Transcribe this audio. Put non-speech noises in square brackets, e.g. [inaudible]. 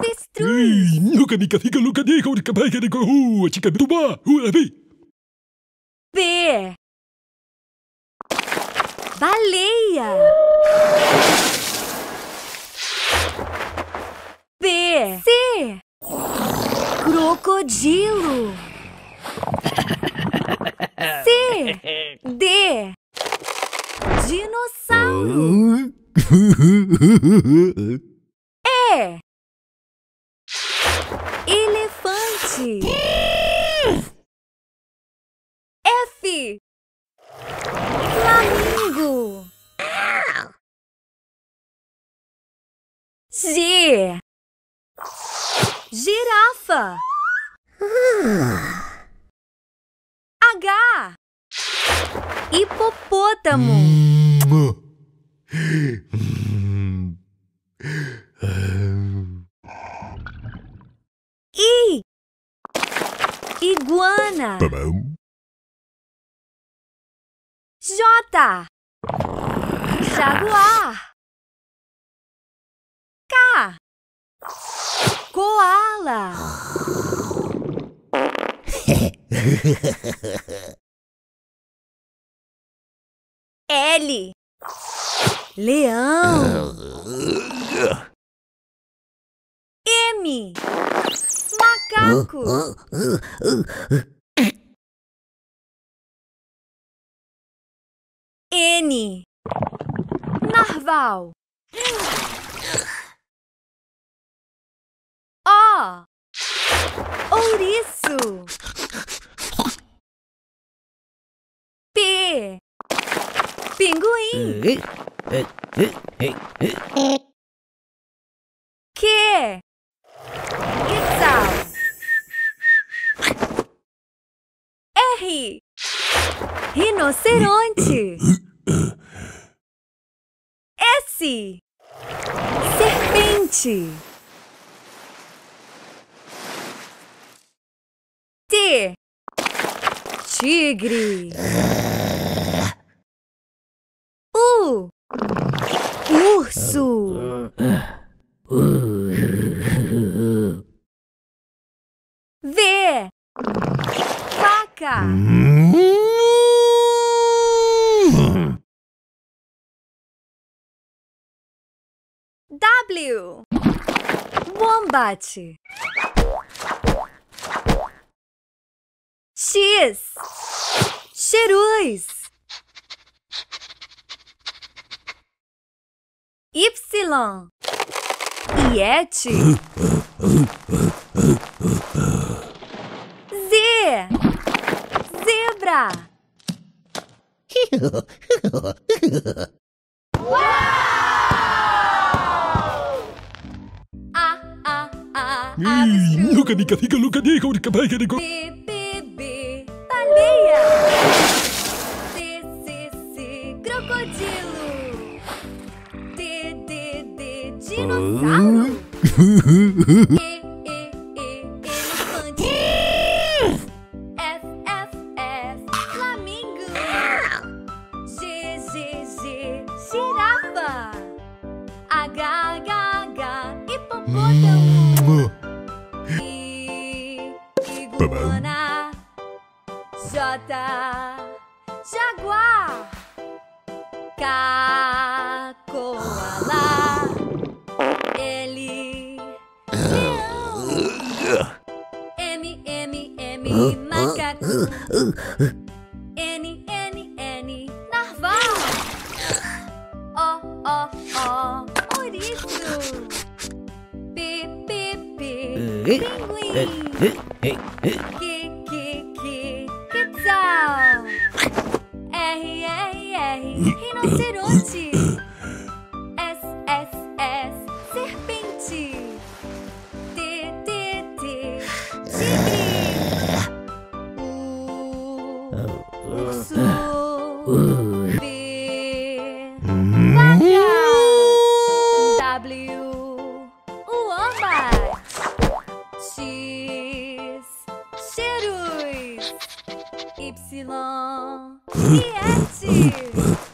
Avestruz. Nunca me fica nunca diga onde que vai diga rua, chica tuba, rua vi. B. Baleia. B. C. Crocodilo. [laughs] C. D. Dinossauro. [laughs] E. Elefante. Flamingo. G. Girafa. H. Hipopótamo. I. Iguana. J. Jaguar. K. Koala. L. Leão. M. Macaco. Narval. O. Ouriço. P. Pinguim. Q. Quetzal. R. Rinoceronte. Serpente. T. Tigre. U. Urso. V. Vaca. W. Wombat. X. Xeruz. Y. Yeti. Z. Zebra. [laughs] A, avestruz. Nunca me fica nunca diga onde que vai que diga. B, B, B, baleia. C, C, C, crocodilo. D, D, D, dinossauro. E, E, E, elefante. F, F, F, flamingo. G, G, G, girafa. H, H, H, hipopótamo. I, iguana. J, jaguar. K, koala. L, leão. M, M, M, macaco. N, N, N, narval. O, O, O, ouriço. P, P, P, pinguim. Q, Q, Q, quetzal. R, R, R, rinoceronte. Y, Yeti. Z,